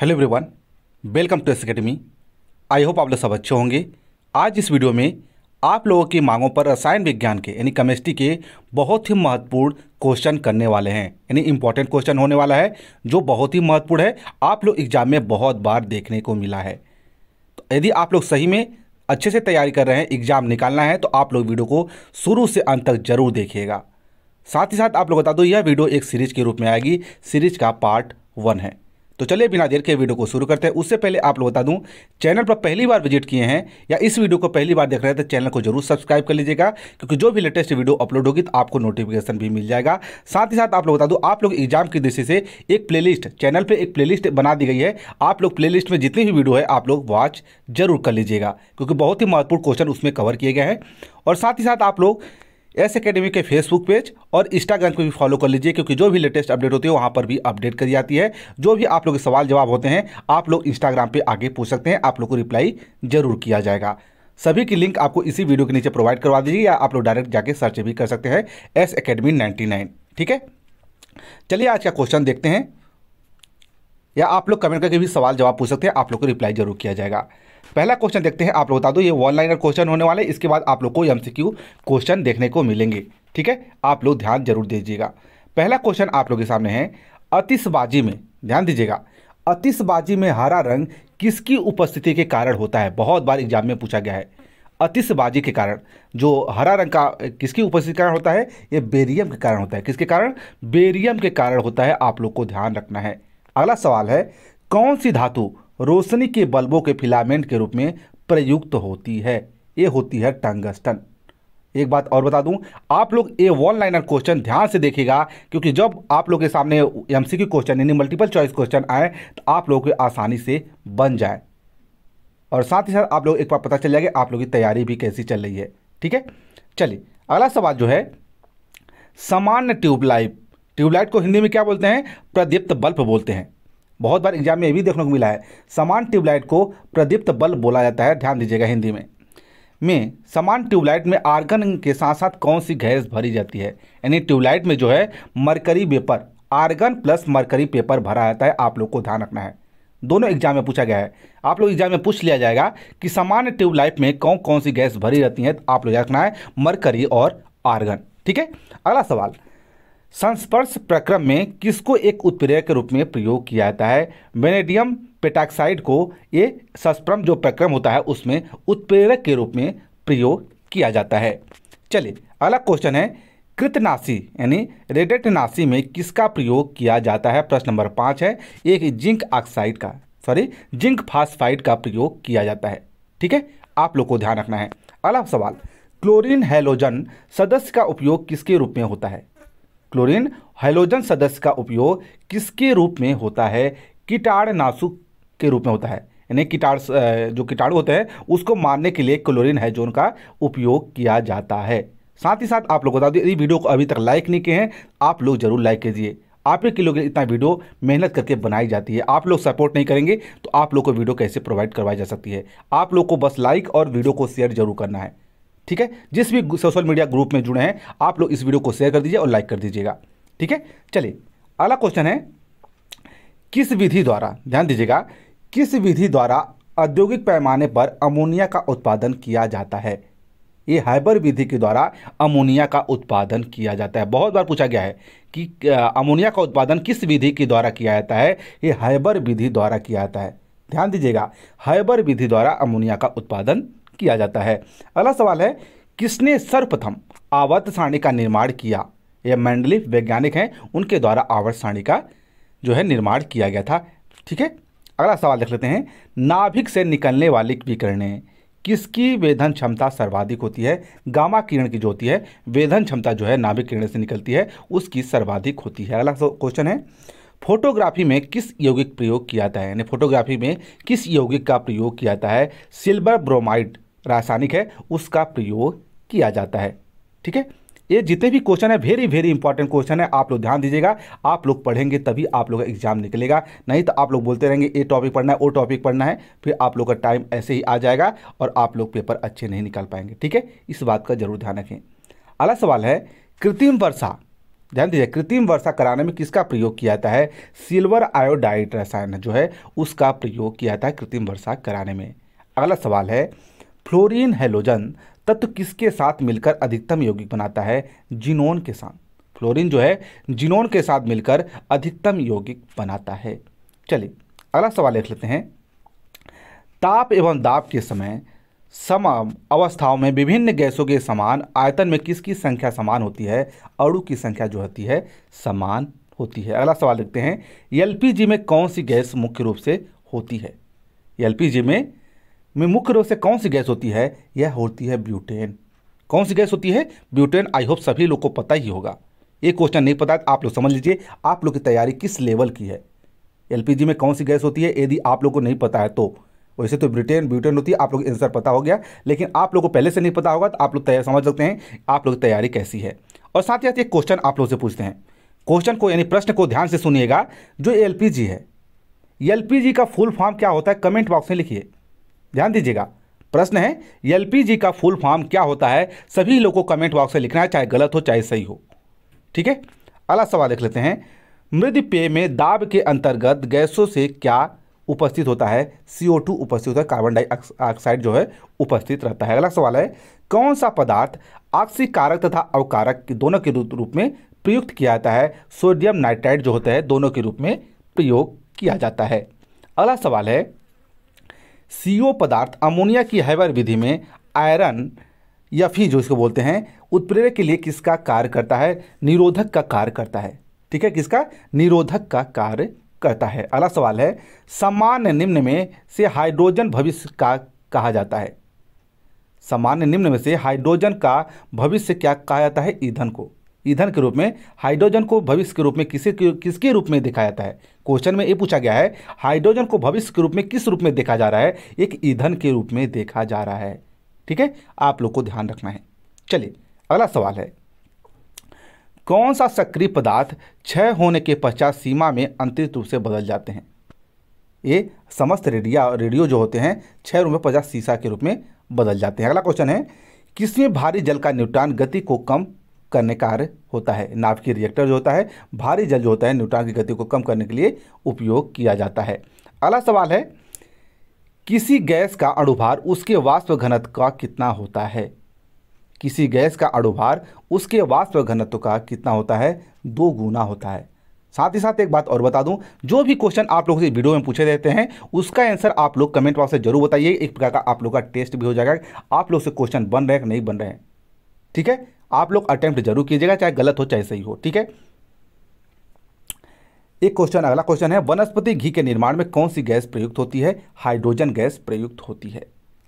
Hello everyone welcome to S academy I hope आप लोग सब अच्छे होंगे। आज इस वीडियो में आप लोगों की मांगों पर रसायन विज्ञान के, यानी केमिस्ट्री के बहुत ही महत्वपूर्ण क्वेश्चन करने वाले हैं। यानी इंपॉर्टेंट क्वेश्चन होने वाला है, जो बहुत ही महत्वपूर्ण है। आप लोग एग्ज़ाम में बहुत बार देखने को मिला है। तो यदि आप लोग सही में अच्छे से तैयारी कर रहे हैं एग्ज़ाम निकालना है तो आप लोग वीडियो को शुरू से अंत तक ज़रूर देखिएगा। साथ ही साथ आप लोग बता दो, यह वीडियो एक सीरीज़ के रूप में आएगी। सीरीज़ का पार्ट वन है। तो चलिए बिना देर के वीडियो को शुरू करते हैं। उससे पहले आप लोग बता दूँ, चैनल पर पहली बार विज़िट किए हैं या इस वीडियो को पहली बार देख रहे हैं तो चैनल को ज़रूर सब्सक्राइब कर लीजिएगा, क्योंकि जो भी लेटेस्ट वीडियो अपलोड होगी तो आपको नोटिफिकेशन भी मिल जाएगा। साथ ही साथ आप लोग बता दूँ, आप लोग एग्ज़ाम की दृष्टि से एक प्लेलिस्ट चैनल पर एक प्लेलिस्ट बना दी गई है। आप लोग प्लेलिस्ट में जितनी भी वीडियो है, आप लोग वॉच ज़रूर कर लीजिएगा, क्योंकि बहुत ही महत्वपूर्ण क्वेश्चन उसमें कवर किए गए हैं। और साथ ही साथ आप लोग एस एकेडमी के फेसबुक पेज और इंस्टाग्राम को भी फॉलो कर लीजिए, क्योंकि जो भी लेटेस्ट अपडेट होती है, वहाँ पर भी अपडेट करी जाती है। जो भी आप लोग के सवाल जवाब होते हैं, आप लोग इंस्टाग्राम पे आगे पूछ सकते हैं, आप लोग को रिप्लाई ज़रूर किया जाएगा। सभी की लिंक आपको इसी वीडियो के नीचे प्रोवाइड करवा दीजिए, या आप लोग डायरेक्ट जाके सर्च भी कर सकते हैं, एस अकेडमी नाइन्टी ठीक है? चलिए, आज का क्वेश्चन देखते हैं। या आप लोग कमेंट करके भी सवाल जवाब पूछ सकते हैं, आप लोग को रिप्लाई ज़रूर किया जाएगा। पहला क्वेश्चन देखते हैं, आप लोग बता दो, ये वन लाइनर क्वेश्चन होने वाले, इसके बाद आप लोग को एमसीक्यू क्वेश्चन देखने को मिलेंगे, ठीक है? आप लोग ध्यान ज़रूर दीजिएगा। पहला क्वेश्चन आप लोग के सामने है, अतिशबाजी में, ध्यान दीजिएगा, अतिशबाजी में हरा रंग किसकी उपस्थिति के कारण होता है? बहुत बार एग्ज़ाम में पूछा गया है। अतिशबाजी के कारण, जो हरा रंग का, किसकी उपस्थिति के कारण होता है? ये बेरियम के कारण होता है। किसके कारण? बेरियम के कारण होता है, आप लोग को ध्यान रखना है। अगला सवाल है, कौन सी धातु रोशनी के बल्बों के फिलामेंट के रूप में प्रयुक्त होती है। ये होती है टंगस्टन एक बात और बता दूँ, आप लोग ये वन लाइनर क्वेश्चन ध्यान से देखिएगा, क्योंकि जब आप लोग के सामने एम एमसीक्यू क्वेश्चन यानी मल्टीपल चॉइस क्वेश्चन आए तो आप लोग आसानी से बन जाए। और साथ ही साथ आप लोग एक बार पता चल जाएगा आप लोग की तैयारी भी कैसी चल रही है। ठीक है? चलिए, अगला सवाल जो है, सामान्य ट्यूबलाइट। ट्यूबलाइट को हिंदी में क्या बोलते हैं? प्रदीप्त बल्ब बोलते हैं। बहुत बार एग्ज़ाम में ये भी देखने को मिला है, समान ट्यूबलाइट को प्रदीप्त बल्ब बोला जाता है, ध्यान दीजिएगा हिंदी में। में, समान ट्यूबलाइट में आर्गन के साथ साथ कौन सी गैस भरी जाती है? यानी ट्यूबलाइट में जो है, mercury vapour, argon plus mercury vapour भरा जाता है, आप लोग को ध्यान रखना है। दोनों एग्ज़ाम में पूछा गया है। आप लोग एग्ज़ाम में पूछ लिया जाएगा कि सामान्य ट्यूबलाइट में कौन कौन सी गैस भरी रहती है तो आप लोग रखना है, मरकरी और आर्गन। ठीक है? अगला सवाल। संस्पर्श प्रक्रम में किसको एक उत्प्रेरक के रूप में प्रयोग किया जाता है? वेनेडियम पेटाक्साइड को ये सस्प्रम जो प्रक्रम होता है, उसमें उत्प्रेरक के रूप में प्रयोग किया जाता है। चलिए, अगला क्वेश्चन है, कृतनाशी, यानी रेडेटनाशी में किसका प्रयोग किया जाता है? प्रश्न नंबर पाँच है, एक जिंक ऑक्साइड का सॉरी जिंक फास्फाइड का प्रयोग किया जाता है। ठीक है, आप लोग को ध्यान रखना है। अगला सवाल, क्लोरीन हेलोजन सदस्य का उपयोग किसके रूप में होता है? क्लोरीन हाइलोजन सदस्य का उपयोग किसके रूप में होता है? कीटाणुनाशक के रूप में होता है। यानी कीटाणु जो कीटाणु होते हैं, उसको मारने के लिए क्लोरीन हाइजोन का उपयोग किया जाता है। साथ ही साथ आप लोग बता दें, यदि वीडियो को अभी तक लाइक नहीं किए हैं, आप लोग ज़रूर लाइक कीजिए। आप ही के लोग इतना वीडियो मेहनत करके बनाई जाती है। आप लोग सपोर्ट नहीं करेंगे तो आप लोग को वीडियो कैसे प्रोवाइड करवाई जा सकती है? आप लोग को बस लाइक और वीडियो को शेयर ज़रूर करना है। ठीक है? जिस भी सोशल मीडिया ग्रुप में जुड़े हैं, आप लोग इस वीडियो को शेयर कर दीजिए और लाइक कर दीजिएगा। ठीक है? चलिए, अगला क्वेश्चन है, किस विधि द्वारा, ध्यान दीजिएगा, किस विधि द्वारा औद्योगिक पैमाने पर अमोनिया का उत्पादन किया जाता है? ये हाइबर विधि के द्वारा अमोनिया का उत्पादन किया जाता है। बहुत बार पूछा गया है कि अमोनिया का उत्पादन किस विधि के द्वारा किया जाता है? ये हाइबर विधि द्वारा किया जाता है। ध्यान दीजिएगा हाइबर विधि द्वारा अमोनिया का उत्पादन किया जाता है। अगला सवाल है, किसने सर्वप्रथम आवर्त सारणी का निर्माण किया? यह मैंडलिफ वैज्ञानिक हैं, उनके द्वारा आवर्त सारणी का जो है निर्माण किया गया था। ठीक है? अगला सवाल देख लेते हैं। नाभिक से निकलने वाली विकिरणें, किसकी वेधन क्षमता सर्वाधिक होती है? गामा किरण की जो होती है, वेधन क्षमता जो है नाभिक किरण से निकलती है, उसकी सर्वाधिक होती है। अगला क्वेश्चन है, फोटोग्राफी में किस यौगिक प्रयोग किया जाता है? यानी फोटोग्राफी में किस यौगिक का प्रयोग किया जाता है? सिल्वर ब्रोमाइड रासायनिक है, उसका प्रयोग किया जाता है। ठीक है? ये जितने भी क्वेश्चन है वेरी वेरी इंपॉर्टेंट क्वेश्चन है। आप लोग ध्यान दीजिएगा। आप लोग पढ़ेंगे तभी आप लोग का एग्ज़ाम निकलेगा। नहीं तो आप लोग बोलते रहेंगे, ये टॉपिक पढ़ना है, वो टॉपिक पढ़ना है। फिर आप लोग का टाइम ऐसे ही आ जाएगा और आप लोग पेपर अच्छे नहीं निकाल पाएँगे। ठीक है? इस बात का ज़रूर ध्यान रखें। अगला सवाल है, कृत्रिम वर्षा। ध्यान दीजिए, कृत्रिम वर्षा कराने में किसका प्रयोग किया जाता है? सिल्वर आयोडाइड रसायन जो है, उसका प्रयोग किया जाता है कृत्रिम वर्षा कराने में। अगला सवाल है फ्लोरीन हेलोजन तत्व किसके साथ मिलकर अधिकतम यौगिक बनाता है? जिनोन के साथ। फ्लोरीन जो है, जिनोन के साथ मिलकर अधिकतम यौगिक बनाता है। चलिए, अगला सवाल लिख लेते हैं। ताप एवं दाब के समय सम अवस्थाओं में विभिन्न गैसों के समान आयतन में किसकी संख्या समान होती है? अणु की संख्या जो होती है, समान होती है। अगला सवाल लिखते हैं। एलपीजी में कौन सी गैस मुख्य रूप से होती है? एलपीजी में में मुख्य रूप से कौन सी गैस होती है? यह होती है ब्यूटेन। कौन सी गैस होती है? ब्यूटेन। आई होप सभी लोग को पता ही होगा। ये क्वेश्चन नहीं पता, आप लोग समझ लीजिए, आप लोग की तैयारी किस लेवल की है? एलपीजी में कौन सी गैस होती है? यदि आप लोग को नहीं पता है तो वैसे तो ब्रिटेन ब्यूटेन होती है, आप लोग आंसर पता हो गया, लेकिन आप लोग को पहले से नहीं पता होगा तो आप लोग समझ सकते हैं, आप लोग तैयारी कैसी है। और साथ ही साथ एक क्वेश्चन आप लोग से पूछते हैं। क्वेश्चन को, यानी प्रश्न को ध्यान से सुनिएगा, जो एलपीजी है। एलपीजी का फुल फॉर्म क्या होता है? कमेंट बॉक्स में लिखिए। ध्यान दीजिएगा। प्रश्न है, एलपीजी का फुल फॉर्म क्या होता है? सभी लोग को कमेंट बॉक्स में लिखना है, चाहे गलत हो, चाहे सही हो। ठीक है? अगला सवाल देख लेते हैं। मृद पेय में दाब के अंतर्गत गैसों से क्या उपस्थित होता है? CO2 उपस्थित होता है कार्बन डाइऑक्साइड जो है, उपस्थित रहता है। अगला सवाल है, कौन सा पदार्थ ऑक्सीकारक तथा अवकारक दोनों के रूप में प्रयुक्त किया जाता है? सोडियम नाइट्राइड जो होता है, दोनों के रूप में प्रयोग किया जाता है। अगला सवाल है सीओ पदार्थ अमोनिया की हैवर विधि में आयरन या फिर जो इसको बोलते हैं, उत्प्रेरक के लिए किसका कार्य करता है? निरोधक का कार्य करता है। ठीक है? किसका? निरोधक का कार्य करता है। अगला सवाल है, सामान्य निम्न में से हाइड्रोजन भविष्य का कहा जाता है। सामान्य निम्न में से हाइड्रोजन का भविष्य क्या कहा जाता है? ईंधन को। ईंधन के रूप में, हाइड्रोजन को भविष्य के रूप में किसी किसके रूप में देखा जाता है? क्वेश्चन में ये पूछा गया है, हाइड्रोजन को भविष्य के रूप में किस रूप में देखा जा रहा है? एक ईंधन के रूप में देखा जा रहा है। ठीक है? आप लोग को ध्यान रखना है। चलिए, अगला सवाल है। कौन सा सक्रिय पदार्थ क्षय होने के पश्चात सीमा में अंतरित रूप से बदल जाते हैं? ये समस्त रेडिया, रेडियो जो होते हैं छः रूप में पचास सीसा के रूप में बदल जाते हैं। अगला क्वेश्चन है, किसमें भारी जल का न्यूट्रॉन गति को कम करने कार्य होता है। नाव की रिएक्टर जो होता है, भारी जल जो होता है, न्यूट्रॉन की गति को कम करने के लिए उपयोग किया जाता है। अगला सवाल है, किसी गैस का अणुभार उसके वाष्प घनत्व का कितना होता है? किसी गैस का अणुभार उसके वाष्प घनत्व का कितना होता है? दो गुना होता है। साथ ही साथ एक बात और बता दूँ, जो भी क्वेश्चन आप लोगों से वीडियो में पूछे जाते हैं, उसका आंसर आप लोग कमेंट बॉक्स से ज़रूर बताइए। एक प्रकार का आप लोग का टेस्ट भी हो जाएगा। आप लोग से क्वेश्चन बन रहे हैं नहीं बन रहे हैं। ठीक है? आप लोग अटेम्प्ट ज़रूर कीजिएगा, चाहे गलत हो, चाहे सही हो, ठीक है? एक क्वेश्चन, अगला क्वेश्चन है, वनस्पति घी के निर्माण में कौन सी गैस प्रयुक्त होती है? हाइड्रोजन गैस प्रयुक्त होती है।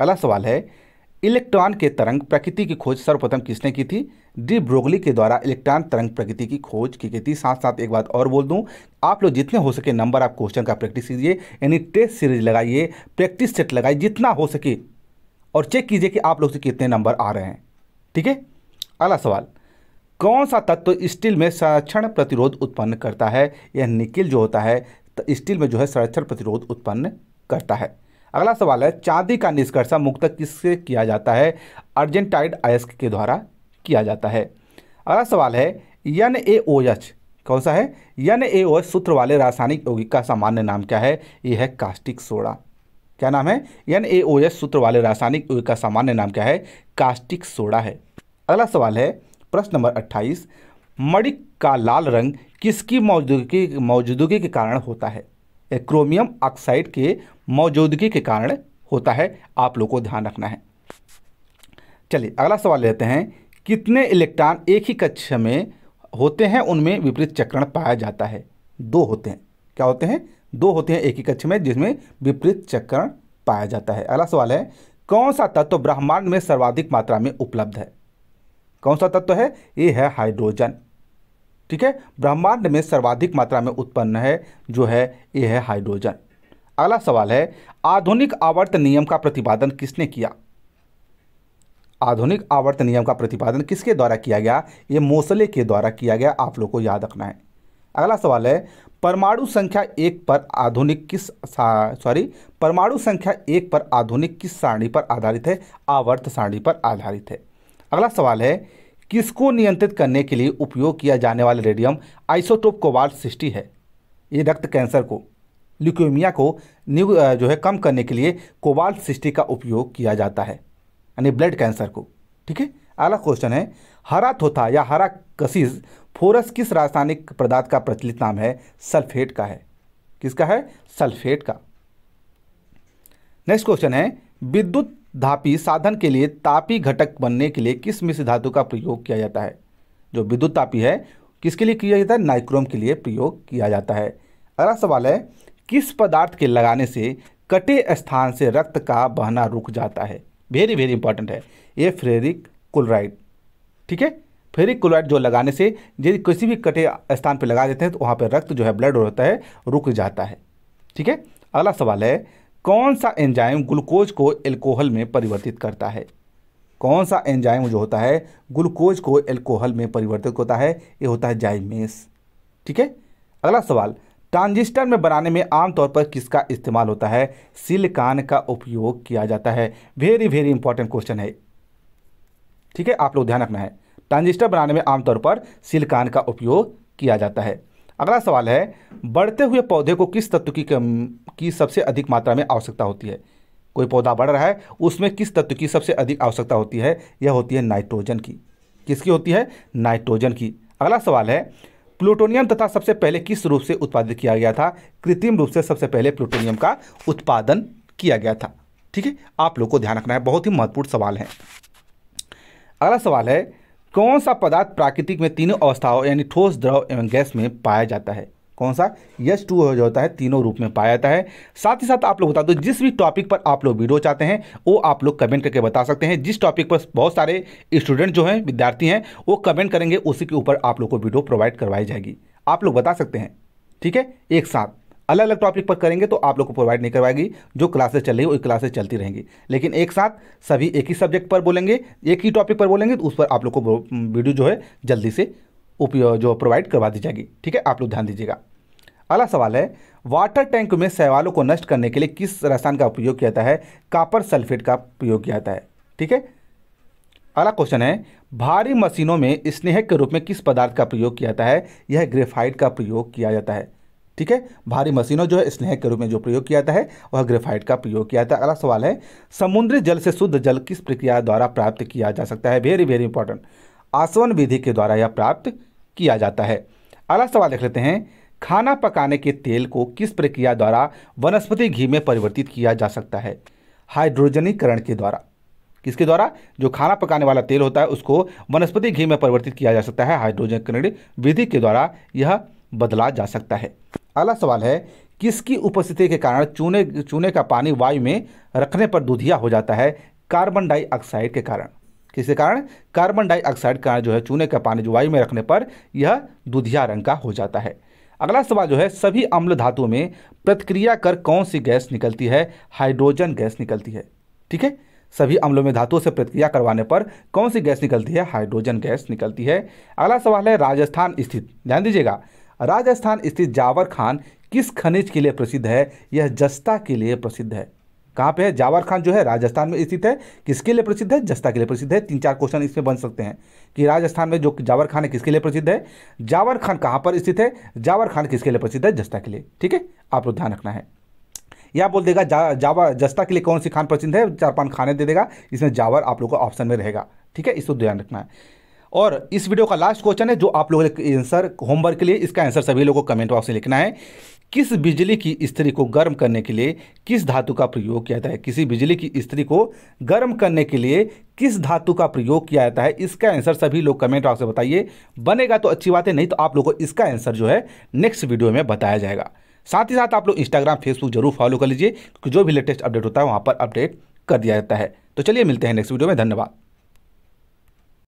अगला सवाल है, इलेक्ट्रॉन के तरंग प्रकृति की खोज सर्वप्रथम किसने की थी? डी ब्रोगली के द्वारा इलेक्ट्रॉन तरंग प्रकृति की खोज की गई थी। साथ साथ एक बात और बोल दूँ, आप लोग जितने हो सके नंबर आप क्वेश्चन का प्रैक्टिस कीजिए, यानी टेस्ट सीरीज़ लगाइए, प्रैक्टिस सेट लगाइए, जितना हो सके, और चेक कीजिए कि आप लोग से कितने नंबर आ रहे हैं, ठीक है? अगला सवाल कौन सा तत्व स्टील में संरक्षण प्रतिरोध उत्पन्न करता है? यह निकिल जो होता है स्टील में जो है संरक्षण प्रतिरोध उत्पन्न करता है। अगला सवाल है, चांदी का निष्कर्षण मुक्त किससे किया जाता है? अर्जेंटाइड अयस्क के द्वारा किया जाता है। अगला सवाल है यन ए ओ एच, कौन सा है? यन ए ओ एच सूत्र वाले रासायनिक यौगिक का सामान्य नाम क्या है? यह है कास्टिक सोडा। क्या नाम है? यन ए ओ एच सूत्र वाले रासायनिक यौगिक का सामान्य नाम क्या है? कास्टिक सोडा है। अगला सवाल है, प्रश्न नंबर अट्ठाईस मणिक का लाल रंग किसकी मौजूदगी मौजूदगी के कारण होता है? क्रोमियम ऑक्साइड के मौजूदगी के कारण होता है, आप लोग को ध्यान रखना है। चलिए, अगला सवाल लेते हैं, कितने इलेक्ट्रॉन एक ही कक्ष में होते हैं, उनमें विपरीत चक्रण पाया जाता है? दो होते हैं। क्या होते हैं? दो होते हैं एक ही कक्ष में, जिसमें विपरीत चक्रण पाया जाता है। अगला सवाल है, कौन सा तत्व तो ब्रह्मांड में सर्वाधिक मात्रा में उपलब्ध है? कौन सा तत्व है? ये है हाइड्रोजन। ठीक है? ब्रह्मांड में सर्वाधिक मात्रा में उत्पन्न है, जो है ये है हाइड्रोजन। अगला सवाल है, आधुनिक आवर्त नियम का प्रतिपादन किसने किया? आधुनिक आवर्त नियम का प्रतिपादन किसके द्वारा किया गया? ये मोसले के द्वारा किया गया, आप लोग को याद रखना है। अगला सवाल है, परमाणु संख्या एक पर आधुनिक किस सॉरी, परमाणु संख्या एक पर आधुनिक किस सारणी पर आधारित है? आवर्त सारणी पर आधारित है। अगला सवाल है, किसको नियंत्रित करने के लिए उपयोग किया जाने वाला रेडियम आइसोटोप कोबाल्ट सिक्सटी है? ये रक्त कैंसर को, ल्यूकोमिया को जो है, कम करने के लिए कोबाल्ट सिक्सटी का उपयोग किया जाता है, यानी ब्लड कैंसर को। ठीक है? अगला क्वेश्चन है, हरा थोथा या हरा कसीस फोरस किस रासायनिक पदार्थ का प्रचलित नाम है? सल्फेट का है। किसका है? सल्फेट का। नेक्स्ट क्वेश्चन है, विद्युत धापी साधन के लिए तापी घटक बनने के लिए किस मिश्र धातु का प्रयोग किया जाता है? जो विद्युत तापी है, किसके लिए किया जाता है? नाइक्रोम के लिए प्रयोग किया जाता है। अगला सवाल है, किस पदार्थ के लगाने से कटे स्थान से रक्त का बहना रुक जाता है? वेरी वेरी इंपॉर्टेंट है। ये फ्रेरिक क्लोराइड। ठीक है? फेरिक क्लोराइड जो लगाने से यदि किसी भी कटे स्थान पर लगा देते हैं तो वहाँ पर रक्त जो है, ब्लड होता है, रुक जाता है। ठीक है? अगला सवाल है कौन सा एंजाइम ग्लूकोज को एल्कोहल में परिवर्तित करता है? कौन सा एंजाइम जो होता है ग्लूकोज को एल्कोहल में परिवर्तित होता है? ये होता है जाइमेस ठीक है? अगला सवाल, ट्रांजिस्टर में बनाने में आमतौर पर किसका इस्तेमाल होता है? सिलिकॉन का उपयोग किया जाता है। वेरी वेरी इंपॉर्टेंट क्वेश्चन है। ठीक है? आप लोग ध्यान रखना है। ट्रांजिस्टर बनाने में आमतौर पर सिलिकॉन का उपयोग किया जाता है। अगला सवाल है, बढ़ते हुए पौधे को किस तत्व की कम की सबसे अधिक मात्रा में आवश्यकता होती है। कोई पौधा बढ़ रहा है, उसमें किस तत्व की सबसे अधिक आवश्यकता होती है? यह होती है नाइट्रोजन की। किसकी होती है? नाइट्रोजन की। अगला सवाल है, प्लूटोनियम तथा सबसे पहले किस रूप से उत्पादित किया गया था? कृत्रिम रूप से सबसे पहले प्लूटोनियम का उत्पादन किया गया था। ठीक है, आप लोग को ध्यान रखना है, बहुत ही महत्वपूर्ण सवाल है। अगला सवाल है, कौन सा पदार्थ प्राकृतिक में तीनों अवस्थाओं यानी ठोस, द्रव एवं गैस में पाया जाता है? कौन सा? यस टू जो होता है, तीनों रूप में पाया जाता है। साथ ही साथ आप लोग बता दो, जिस भी टॉपिक पर आप लोग वीडियो चाहते हैं, वो आप लोग कमेंट करके बता सकते हैं। जिस टॉपिक पर बहुत सारे स्टूडेंट जो हैं, विद्यार्थी हैं, वो कमेंट करेंगे, उसी के ऊपर आप लोग को वीडियो प्रोवाइड करवाई जाएगी। आप लोग बता सकते हैं, ठीक है? एक साथ। अलग अलग टॉपिक पर करेंगे तो आप लोग को प्रोवाइड नहीं करवाएगी। जो क्लासेस चल रही है वही क्लासेस चलती रहेंगी। लेकिन एक साथ सभी एक ही सब्जेक्ट पर बोलेंगे, एक ही टॉपिक पर बोलेंगे तो उस पर आप लोग को वीडियो जो है, जल्दी से उपयोग जो प्रोवाइड करवा दी जाएगी। ठीक है? आप लोग ध्यान दीजिएगा। अगला सवाल है वाटर टैंक में शैवालों को नष्ट करने के लिए किस रसायन का उपयोग किया जाता है? कापर सल्फेट का प्रयोग किया जाता है। ठीक है? अगला क्वेश्चन है, भारी मशीनों में स्नेहक के रूप में किस पदार्थ का प्रयोग किया जाता है? यह ग्रेफाइट का प्रयोग किया जाता है। ठीक है? भारी मशीनों जो है स्नेह के रूप में जो प्रयोग किया जाता है, वह ग्रेफाइट का प्रयोग किया जाता है। अगला सवाल है, समुद्री जल से शुद्ध जल किस प्रक्रिया द्वारा प्राप्त किया जा सकता है? वेरी वेरी इंपॉर्टेंट आसवन विधि के द्वारा यह प्राप्त किया जाता है। अगला सवाल देख लेते हैं, खाना पकाने के तेल को किस प्रक्रिया द्वारा वनस्पति घी में परिवर्तित किया जा सकता है? हाइड्रोजनीकरण के द्वारा। किसके द्वारा? जो खाना पकाने वाला तेल होता है, उसको वनस्पति घी में परिवर्तित किया जा सकता है। हाइड्रोजनीकरण विधि के द्वारा यह बदला जा सकता है। अगला सवाल है, किसकी उपस्थिति के कारण चूने चूने का पानी वायु में रखने पर दूधिया हो जाता है? कार्बन डाइऑक्साइड के कारण। किसके कारण? कार्बन डाइऑक्साइड का जो है चूने का पानी जो वायु में रखने पर यह दुधिया रंग का हो जाता है। अगला सवाल जो है, सभी अम्ल धातुओं में प्रतिक्रिया कर कौन सी गैस निकलती है? हाइड्रोजन गैस निकलती है। ठीक है? सभी अम्लों में धातुओं से प्रतिक्रिया करवाने पर कौन सी गैस निकलती है? हाइड्रोजन गैस निकलती है। अगला सवाल है, राजस्थान स्थित। ध्यान दीजिएगा, राजस्थान स्थित जावर खान किस खनिज के लिए प्रसिद्ध है? यह जस्ता के लिए प्रसिद्ध है। कहाँ पे है? जावर खान जो है राजस्थान में स्थित है। किसके लिए प्रसिद्ध है? जस्ता के लिए प्रसिद्ध है। तीन चार क्वेश्चन इसमें बन सकते हैं कि राजस्थान में जो जावर खान है किसके लिए प्रसिद्ध है? जावर खान कहाँ पर स्थित है? जावर खान किसके लिए प्रसिद्ध है? जस्ता के लिए। ठीक है? आप लोग ध्यान रखना है। या बोल देगा जा, जावा जस्ता के लिए कौन सी खान प्रसिद्ध है? चार पाँच खाने दे देगा। इसमें जावर आप लोग को ऑप्शन में रहेगा। ठीक है? इसको ध्यान रखना है। और इस वीडियो का लास्ट क्वेश्चन है जो आप लोगों ने आंसर होमवर्क के लिए इसका आंसर सभी लोगों को कमेंट बॉक्स में लिखना है। किस बिजली की स्त्री को गर्म करने के लिए किस धातु का प्रयोग किया जाता है? किसी बिजली की स्त्री को गर्म करने के लिए किस धातु का प्रयोग किया जाता है? इसका आंसर सभी लोग कमेंट बॉक्स में बताइए। बनेगा तो अच्छी बात है नहीं तो आप लोगों को इसका आंसर जो है नेक्स्ट वीडियो में बताया जाएगा। साथ ही साथ आप लोग इंस्टाग्राम फेसबुक ज़रूर फॉलो कर लीजिए। क्योंकि जो भी लेटेस्ट अपडेट होता है, वहाँ पर अपडेट कर दिया जाता है। तो चलिए मिलते हैं नेक्स्ट वीडियो में। धन्यवाद।